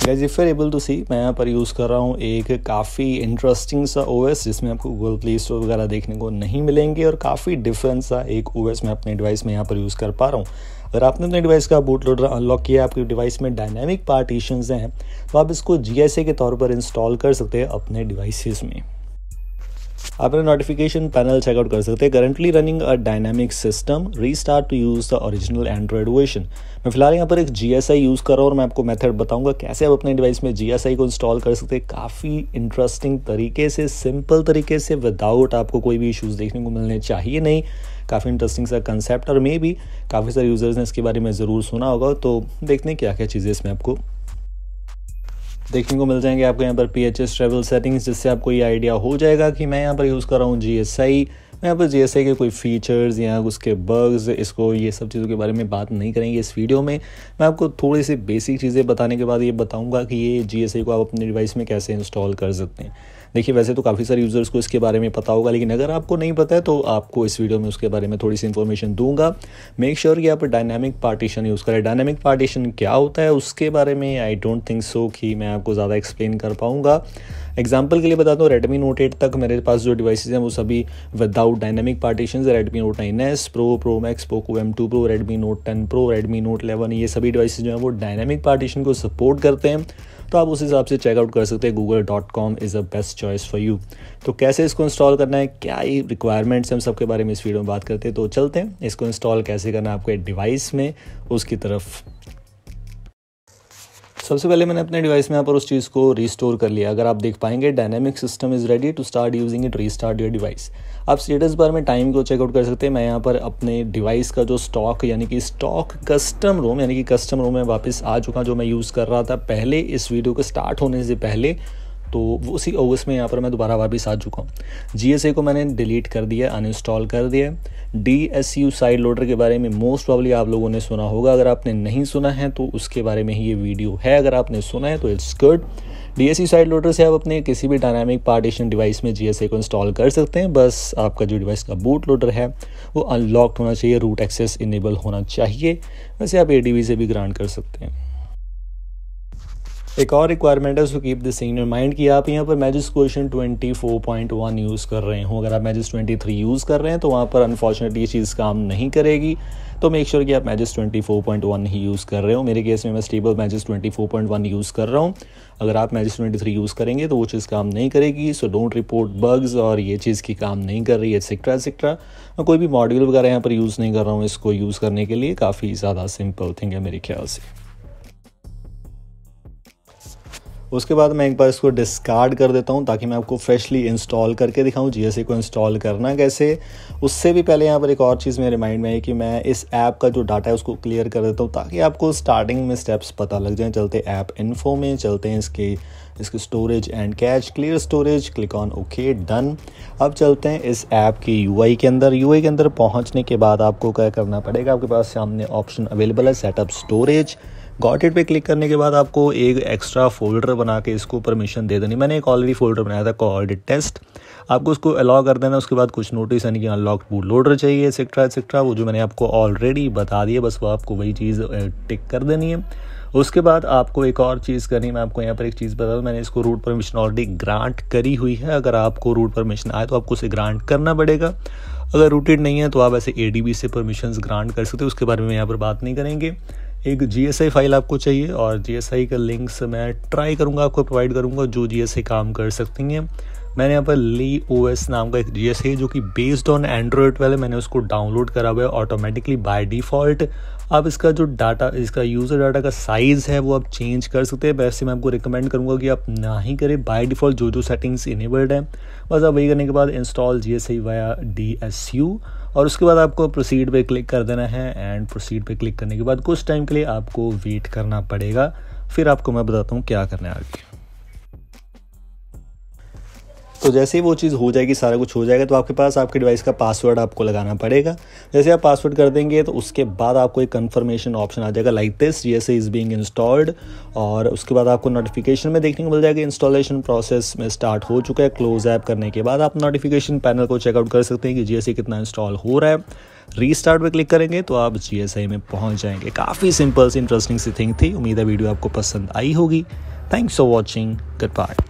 Guys if able to see मैं यहाँ पर यूज़ कर रहा हूँ एक काफ़ी इंटरेस्टिंग सा ओ जिसमें आपको गूगल प्ले स्टोर वगैरह देखने को नहीं मिलेंगे और काफ़ी डिफरेंट सा एक ओ मैं अपने डिवाइस में यहाँ पर यूज़ कर पा रहा हूँ। अगर आपने अपने डिवाइस का बूट लोडर अनलॉक किया आपके डिवाइस में डायनेमिक पार्टीशन हैं तो आप इसको जी एस ए के तौर पर इंस्टॉल कर सकते हैं अपने डिवाइसेस में। आप अपने नोटिफिकेशन पैनल चेकआउट कर सकते हैं। Currently running a dynamic system restart to use the original Android version मैं फ़िलहाल यहाँ पर एक GSI यूज़ कर रहा हूँ और मैं आपको मेथड बताऊँगा कैसे आप अपने डिवाइस में GSI को इंस्टॉल कर सकते हैं। काफ़ी इंटरेस्टिंग तरीके से सिंपल तरीके से विदाउट आपको कोई भी इशूज़ देखने को मिलने चाहिए नहीं। काफ़ी इंटरेस्टिंग सा कंसेप्ट और मे भी काफ़ी सारे यूज़र्स ने इसके बारे में ज़रूर सुना होगा। तो देखते हैं क्या क्या चीज़ें इसमें आपको देखने को मिल जाएँगे आपको यहाँ पर P H S travel settings जिससे आपको ये आइडिया हो जाएगा कि मैं यहाँ पर यूज़ कर रहा हूँ जी एस आई मैं यहाँ पर जी एस आई के कोई फीचर्स या उसके बग्स इसको, ये सब चीज़ों के बारे में बात नहीं करेंगे इस वीडियो में। मैं आपको थोड़ी सी बेसिक चीज़ें बताने के बाद ये बताऊँगा कि ये जी एस आई को आप अपने डिवाइस में कैसे इंस्टॉल कर सकते हैं। देखिए, वैसे तो काफ़ी सारे यूज़र्स को इसके बारे में पता होगा, लेकिन अगर आपको नहीं पता है तो आपको इस वीडियो में उसके बारे में थोड़ी सी इन्फॉर्मेशन दूँगा। मेक श्योर sure कि आप डायनामिक पार्टीशन यूज़ करें। डायनामिक पार्टीशन क्या होता है, उसके बारे में आई डोंट थिंक सो कि मैं आपको ज़्यादा एक्सप्लेन कर पाऊँगा। एग्ज़ाम्पल के लिए बता दूँ रेडमी नोट एट तक मेरे पास जो डिवाइसेज हैं, वो सभी without dynamic partition Redmi note nine S pro pro max Poco M two pro Redmi note ten pro Redmi note eleven ये सभी डिवाइसेज जो हैं, वो डायनेमिक पार्टीशन को सपोर्ट करते हैं। तो आप उस हिसाब से चेकआउट कर सकते हैं। Google dot com is a best choice for you तो कैसे इसको इंस्टॉल करना है? क्या ही? रिक्वायरमेंट्स हम सबके बारे में इस वीडियो में बात करते हैं। तो चलते हैं, इसको इंस्टॉल कैसे करना है आपके डिवाइस में? उसकी तरफ़ सबसे पहले मैंने अपने डिवाइस में यहाँ पर उस चीज़ को रिस्टोर कर लिया। अगर आप देख पाएँगे dynamic system is ready to start using it restart your device आप स्टेटस बार में टाइम को चेकआउट कर सकते हैं। मैं यहाँ पर अपने डिवाइस का जो स्टॉक यानी कि स्टॉक कस्टम रोम यानी कि कस्टम रोम में वापस आ चुका जो मैं यूज़ कर रहा था पहले इस वीडियो के स्टार्ट होने से पहले। तो उसी में यहाँ पर मैं दोबारा वापस आ चुका हूँ। GSA को मैंने डिलीट कर दिया अनइंस्टॉल कर दिया। D S U side loader के बारे में मोस्ट प्रॉब्ली आप लोगों ने सुना होगा। अगर आपने नहीं सुना है तो उसके बारे में ही ये वीडियो है। अगर आपने सुना है तो it's good D S U side loader से आप अपने किसी भी डायनामिक पार्टीशन डिवाइस में जी को इंस्टॉल कर सकते हैं। बस आपका जो डिवाइस का बूट लोडर है, वो अनलॉक्ड होना चाहिए रूट एक्सेस इनेबल होना चाहिए। वैसे आप एडीवी से भी ग्रांट कर सकते हैं। एक और रिक्वायरमेंट है उसको कीप दिस इन माइंड कि आप यहाँ पर मैजिस क्वेश्चन 24.1 यूज़ कर रहे हो। अगर आप मैजिस 23 यूज़ कर रहे हैं तो वहाँ पर अनफॉर्चुनेटली ये चीज़ काम नहीं करेगी। तो मेक श्योर sure कि आप मैजिस 24.1 ही यूज़ कर रहे हो। मेरे केस में मैं स्टेबल मैजिस 24.1 यूज़ कर रहा हूँ। अगर आप मैजिस 23 यूज़ करेंगे तो वो चीज़ काम नहीं करेगी। सो डोंट रिपोर्ट बग्स और ये चीज़ की काम नहीं कर रही है एक्सेट्रा एक्सेट्रा मैं कोई भी मॉड्यूल वगैरह यहाँ पर यूज़ नहीं कर रहा हूँ, इसको यूज़ करने के लिए काफ़ी ज़्यादा सिंपल थिंग है मेरे ख्याल से। उसके बाद मैं एक बार इसको डिस्कार्ड कर देता हूँ ताकि मैं आपको फ्रेशली इंस्टॉल करके दिखाऊँ। जी को इंस्टॉल करना कैसे? उससे भी पहले यहाँ पर एक और चीज़ मेरे माइंड में है कि मैं इस ऐप का जो डाटा है उसको क्लियर कर देता हूँ ताकि आपको स्टार्टिंग में स्टेप्स पता लग जाएँ। चलते ऐप इन्फो में, चलते हैं इसके, इसकी storage and cache clear storage click on okay done अब चलते हैं इस ऐप की यूआई के अंदर। यूआई के अंदर पहुँचने के बाद आपको क्या करना पड़ेगा? आपके पास सामने ऑप्शन अवेलेबल है सेटअप स्टोरेज गॉट इट पे क्लिक करने के बाद आपको एक एक्स्ट्रा फोल्डर बना के इसको परमिशन दे देनी। मैंने एक ऑलरेडी फोल्डर बनाया था कॉल्ड टेस्ट आपको उसको अलाउ कर देना, उसके बाद कुछ नोटिस यानी कि अनलॉक बूट लोडर चाहिए एक्सेट्रा एक्सेट्रा वो जो मैंने आपको ऑलरेडी बता दिया, बस वो आपको वही चीज़ टिक कर देनी है। उसके बाद आपको एक और चीज़ करनी मैं आपको यहाँ पर एक चीज़ बता दूँ मैंने इसको रूट परमिशन ऑलरेडी ग्रांट करी हुई है। अगर आपको रूट परमिशन आए तो आपको उसे ग्रांट करना पड़ेगा। अगर रूटेड नहीं है तो आप ऐसे एडीबी से परमिशन ग्रांट कर सकते हो, उसके बारे में यहाँ पर बात नहीं करेंगे। एक GSI फ़ाइल आपको चाहिए और GSI का लिंक्स मैं ट्राई करूँगा, आपको प्रोवाइड करूँगा, जो GSI काम कर सकती हैं। मैंने यहाँ पर ली ओ एस नाम का एक जी एस जो कि बेस्ड ऑन एंड्रॉयड वाले, मैंने उसको डाउनलोड करा हुआ है ऑटोमेटिकली बाय डिफ़ॉल्ट आप इसका जो डाटा इसका यूज़र डाटा का साइज़ है, वो आप चेंज कर सकते हैं। वैसे मैं आपको रिकमेंड करूँगा कि आप ना ही करें बाय डिफ़ॉल्ट जो जो सेटिंग्स इनेबल्ड है। बस आप वही करने के बाद install G S I via D S U और उसके बाद आपको प्रोसीड पे क्लिक कर देना है एंड प्रोसीड पे क्लिक करने के बाद कुछ टाइम के लिए आपको वेट करना पड़ेगा। फिर आपको मैं बताता हूँ क्या करना है आगे। तो जैसे ही वो चीज़ हो जाएगी, सारा कुछ हो जाएगा तो आपके पास आपके डिवाइस का पासवर्ड आपको लगाना पड़ेगा। जैसे आप पासवर्ड कर देंगे तो उसके बाद आपको एक कन्फर्मेशन ऑप्शन आ जाएगा like this G S is being installed और उसके बाद आपको नोटिफिकेशन में देखने को मिल जाएगा इंस्टॉलेशन प्रोसेस में स्टार्ट हो चुका है क्लोज ऐप करने के बाद आप नोटिफिकेशन पैनल को चेकआउट कर सकते हैं कि जी कितना इंस्टॉल हो रहा है। रीस्टार्ट पे क्लिक करेंगे तो आप जी में पहुँच जाएँगे। काफ़ी सिंपल सी इंटरेस्टिंग सी थिंग थी। उम्मीद है वीडियो आपको पसंद आई होगी। Thanks for watching good Goodbye.